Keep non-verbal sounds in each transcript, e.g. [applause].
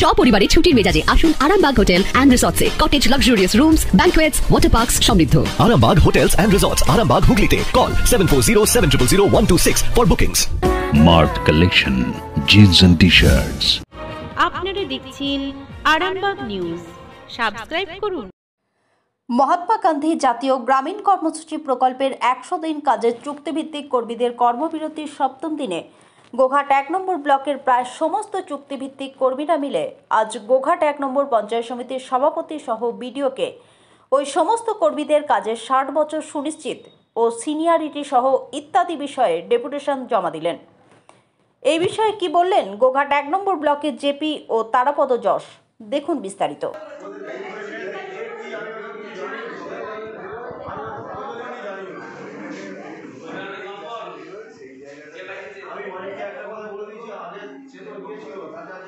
সপরিবারে ছুটির মেজাজে আসুন Arambagh hotel and রিসর্টসে cottage luxurious rooms banquets water parks সমৃদ্ধ। Arambag Hotels and Resorts, Arambag Hooghly Call 740 for bookings. Mart collection jeans and T shirts আপনারা দেখছেন Arambagh news subscribe করুন। মহাত্মা গান্ধী জাতীয় গ্রামীণ কর্মসূচি প্রকল্পের একশো দিন কাজের চুক্তিভিত্তিক কর্মীদের কর্মবিরতির সপ্তম দিনে গোঘাট এক নম্বর ব্লকের প্রায় সমস্ত চুক্তিভিত্তিক কর্মীরা মিলে আজ গোঘাট এক নম্বর পঞ্চায়েত সমিতির সভাপতি সহ বিডিওকে ওই সমস্ত কর্মীদের কাজের ষাট বছর সুনিশ্চিত ও সিনিয়রিটি সহ ইত্যাদি বিষয়ে ডেপুটেশন জমা দিলেন। এই বিষয়ে কি বললেন গোঘাট এক নম্বর ব্লকের জেপি ও তারাপদ যশ? দেখুন বিস্তারিত।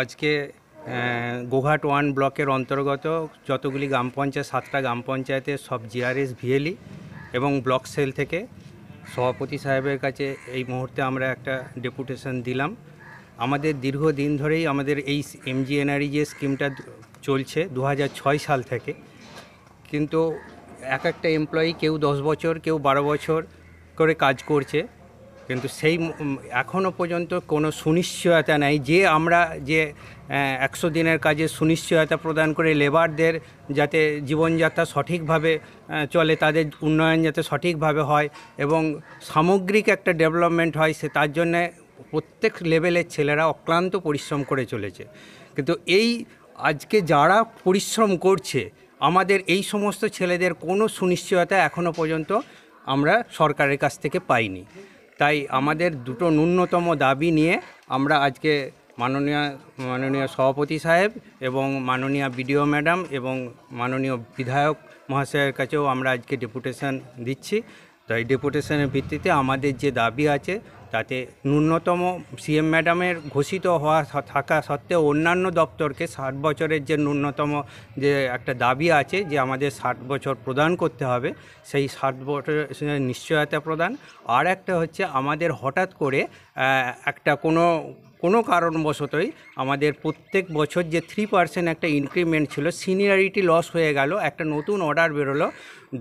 আজকে গোঘাট ওয়ান ব্লকের অন্তর্গত যতগুলি গ্রাম পঞ্চায়েত, সাতটা গ্রাম পঞ্চায়েতের সব জিআরএস ভিএলই এবং ব্লক সেল থেকে সভাপতি সাহেবের কাছে এই মুহূর্তে আমরা একটা ডেপুটেশন দিলাম। আমাদের দীর্ঘদিন ধরেই আমাদের এই এমজিএনআরই যে স্কিমটা চলছে দু হাজার ছয় সাল থেকে, কিন্তু এক একটা এমপ্লয়ি কেউ দশ বছর, কেউ বারো বছর করে কাজ করছে। কিন্তু সেই এখনও পর্যন্ত কোনো সুনিশ্চয়তা নেই যে আমরা যে একশো দিনের কাজে সুনিশ্চয়তা প্রদান করে লেবারদের যাতে জীবনযাত্রা সঠিকভাবে চলে, তাদের উন্নয়ন যাতে সঠিকভাবে হয় এবং সামগ্রিক একটা ডেভেলপমেন্ট হয়, সে তার জন্যে প্রত্যেক লেভেলের ছেলেরা অক্লান্ত পরিশ্রম করে চলেছে। কিন্তু এই আজকে যারা পরিশ্রম করছে, আমাদের এই সমস্ত ছেলেদের কোনো সুনিশ্চয়তা এখনও পর্যন্ত আমরা সরকারের কাছ থেকে পাইনি। তাই আমাদের দুটো ন্যূনতম দাবি নিয়ে আমরা আজকে মাননীয় মাননীয় সভাপতি সাহেব এবং মাননীয় বিডিও ম্যাডাম এবং মাননীয় বিধায়ক মহাশয়ের কাছেও আমরা আজকে ডেপুটেশন দিচ্ছি। তাই ডেপুটেশনের ভিত্তিতে আমাদের যে দাবি আছে তাতে ন্যূনতম সিএম ম্যাডামের ঘোষিত হওয়া থাকা সত্ত্বেও অন্যান্য দপ্তরকে ষাট বছরের যে ন্যূনতম যে একটা দাবি আছে যে আমাদের ষাট বছর প্রদান করতে হবে, সেই ষাট বছরের নিশ্চয়তা প্রদান। আর একটা হচ্ছে আমাদের হঠাৎ করে একটা কোনো কোনো কারণবশতই আমাদের প্রত্যেক বছর যে থ্রি পার্সেন্ট একটা ইনক্রিমেন্ট ছিল সিনিয়রিটি লস হয়ে গেল। একটা নতুন অর্ডার বেরোলো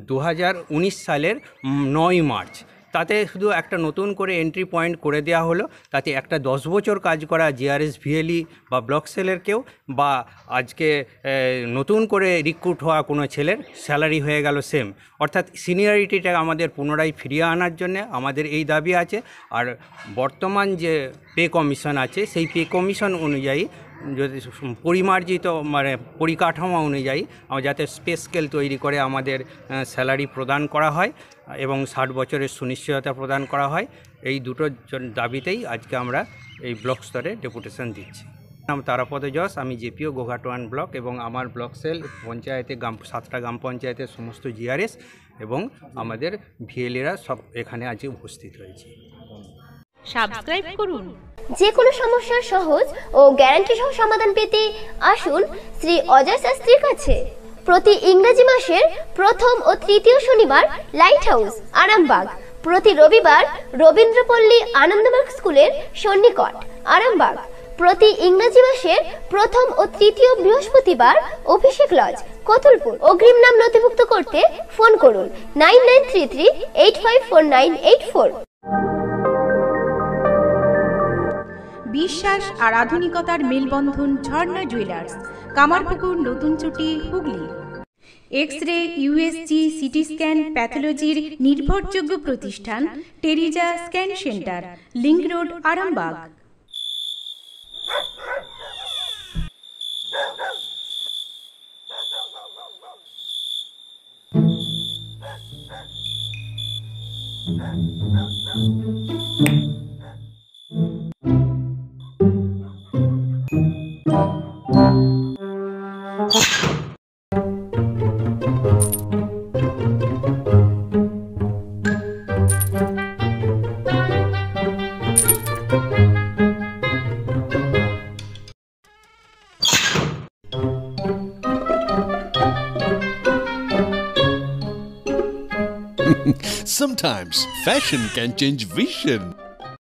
দু হাজার উনিশ সালের নয় মার্চ। তাতে শুধু একটা নতুন করে এন্ট্রি পয়েন্ট করে দেওয়া হলো, তাতে একটা দশ বছর কাজ করা জিআরএস ভিএলই বা ব্লক সেলের কেউ বা আজকে নতুন করে রিক্রুট হওয়া কোনো ছেলের স্যালারি হয়ে গেল সেম অর্থাৎ সিনিয়রিটিটা আমাদের পুনরায় ফিরিয়ে আনার জন্য আমাদের এই দাবি আছে। আর বর্তমান যে পে কমিশন আছে, সেই পে কমিশন অনুযায়ী যদি পরিমার্জিত মানে পরিকাঠামো অনুযায়ী যাতে স্পেস স্কেল তৈরি করে আমাদের স্যালারি প্রদান করা হয় এবং ষাট বছরের সুনিশ্চয়তা প্রদান করা হয়, এই দুটো দাবিতেই আজকে আমরা এই ব্লক স্তরে ডেপুটেশন দিচ্ছি। নাম তারাপদ যশ, আমি জেপিও গোঘাট ওয়ান ব্লক এবং আমার ব্লক সেল পঞ্চায়েতে গ্রাম, সাতটা গ্রাম পঞ্চায়েতের সমস্ত জিআরএস এবং আমাদের ভিএলএরা সব এখানে আজকে উপস্থিত হয়েছে সাবস্ক্রাইব করুন। যে কোনো সমস্যার সহজ ও গ্যারান্টি সহ সমাধান পেতে আসুন শ্রী অজয় শাস্ত্রীর কাছে। প্রতি ইংরেজি মাসের প্রথম ও তৃতীয় শনিবার লাইট হাউস, আরামবাগ। প্রতি রবিবার রবীন্দ্রপল্লী আনন্দমার্গ স্কুলের সন্নিকট, আরামবাগ। প্রতি ইংরেজি মাসের প্রথম ও তৃতীয় বৃহস্পতিবার অভিষেক লজ, কতুলপুর। অগ্রিম নাম নথিভুক্ত করতে ফোন করুন nine nine three three eight five four nine eight four. বিশ্বাস আর আধুনিকতার মেলবন্ধন ঝর্ণা জুয়েলার্স, কামারপুকুর নতুন চুটি Hooghly X ray U S G C T scan প্যাথোলজির নির্ভরযোগ্য প্রতিষ্ঠান, Teresa scan centre link road Arambagh [laughs] Sometimes fashion can change vision.